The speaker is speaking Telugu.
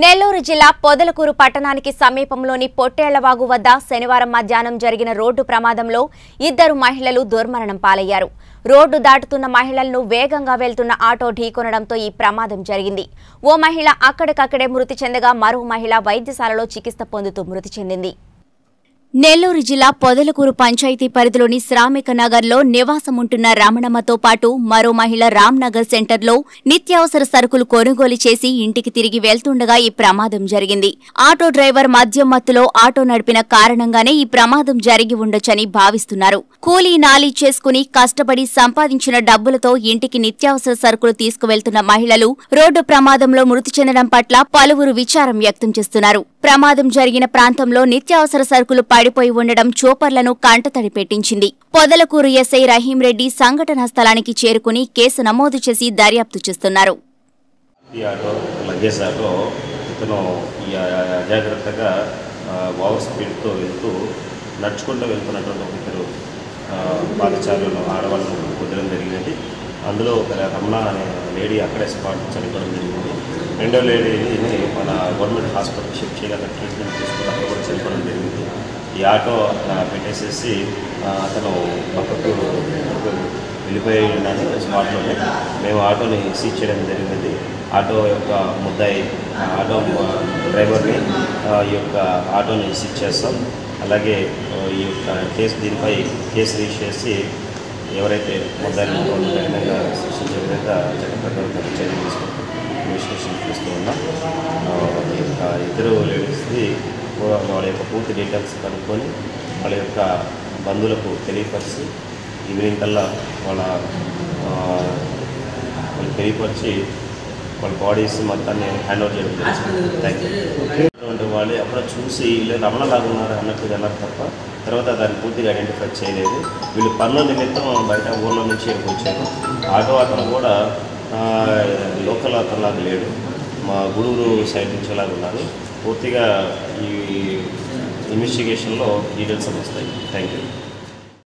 నెల్లూరు జిల్లా పొదలకూరు పట్టణానికి సమీపంలోని పొట్టేళ్ళవాగు వద్ద శనివారం మధ్యాహ్నం జరిగిన రోడ్డు ప్రమాదంలో ఇద్దరు మహిళలు దుర్మరణం పాలయ్యారు. రోడ్డు దాటుతున్న మహిళలను వేగంగా వెళ్తున్న ఆటో ఢీకొనడంతో ఈ ప్రమాదం జరిగింది. ఓ మహిళ అక్కడికక్కడే మృతి చెందగా మరో మహిళ వైద్యశాలలో చికిత్స పొందుతూ మృతి చెందింది. నెల్లూరు జిల్లా పొదలకూరు పంచాయతీ పరిధిలోని శ్రామిక నగర్లో నివాసముంటున్న రమణమ్మతో పాటు మరో మహిళ రామ్నగర్ సెంటర్లో నిత్యావసర సరుకులు కొనుగోలు చేసి ఇంటికి తిరిగి వెళ్తుండగా ఈ ప్రమాదం జరిగింది. ఆటో డ్రైవర్ మద్యం మత్తులో ఆటో నడిపిన కారణంగానే ఈ ప్రమాదం జరిగి ఉండొచ్చని భావిస్తున్నారు. కూలీ నాలీ చేసుకుని కష్టపడి సంపాదించిన డబ్బులతో ఇంటికి నిత్యావసర సరుకులు తీసుకువెళ్తున్న మహిళలు రోడ్డు ప్రమాదంలో మృతి చెందడం పట్ల పలువురు విచారం వ్యక్తం చేస్తున్నారు. ప్రమాదం జరిగిన ప్రాంతంలో నిత్యావసర సరుకులు పడిపోయి ఉండడం చోపర్లను కంటతడి పెట్టించింది. పొదలకూరు ఎస్ఐ రహీం రెడ్డి సంఘటనా స్థలానికి చేరుకుని కేసు నమోదు చేసి దర్యాప్తు చేస్తున్నారు. అజాగ్రత్తగా ఓవర్ స్పీడ్తో వెళ్తూ నడుచుకుంటూ వెళ్తున్నటువంటి ఒక ఇద్దరు పాదచారులను ఆడవాళ్ళను కుదరడం జరిగింది. అందులో ఒక రమణ అనే లేడీ అక్కడే స్పాట్ చనిపోవడం జరిగింది. రెండో లేడీని మన గవర్నమెంట్ హాస్పిటల్ షిఫ్ట్ చేయగా ట్రీట్మెంట్ తీసుకుని అక్కడ కూడా చనిపోవడం జరిగింది. ఈ ఆటో పెట్టేసేసి అతను పక్కకు వెళ్ళిపోయినాడు స్పాట్లోనే మేము ఆటోని సీజ్ చేయడం జరిగింది. ఆటో యొక్క ముద్దాయి ఆటో డ్రైవర్ని ఈ యొక్క ఆటోని సీజ్ చేస్తాం. అలాగే ఈ యొక్క కేసు దీనిపై కేసు రీచ్ చేసి ఎవరైతే ముద్దాయిలు ఉన్నారో కఠినంగా శిక్షించే విధంగా చట్ట ప్రకారం చర్యలు తీసుకుంటాం. ఇన్వెస్టిగేషన్ చేస్తూ ఉన్నాం. ఈ యొక్క ఇద్దరు లేడీస్ది వాళ్ళ యొక్క పూర్తి డీటెయిల్స్ కనుక్కొని వాళ్ళ యొక్క బంధువులకు తెలియపరిచి ఈవినింగ్ కల్లా వాళ్ళ వాళ్ళు తెలియపరిచి వాళ్ళ బాడీస్ మొత్తాన్ని హ్యాండ్ ఓవర్ చేయడం థ్యాంక్ యూ వాళ్ళు ఎప్పుడో చూసి వీళ్ళు రమణలాగా ఉన్నారు అన్నట్టుగా అన్నారు తప్ప తర్వాత దాన్ని పూర్తిగా ఐడెంటిఫై చేయలేదు. వీళ్ళు పనుల నిమిత్తం బయట ఊర్లో నుంచి వచ్చారు. ఆటో అతను కూడా లోకల్ అతనిలాగా లేడు. మా గూడూరు సైడ్ నుంచి ఎలాగ ఉన్నారు. పూర్తిగా ఈ ఇన్వెస్టిగేషన్లో డీటెయిల్స్ వస్తాయి. Thank you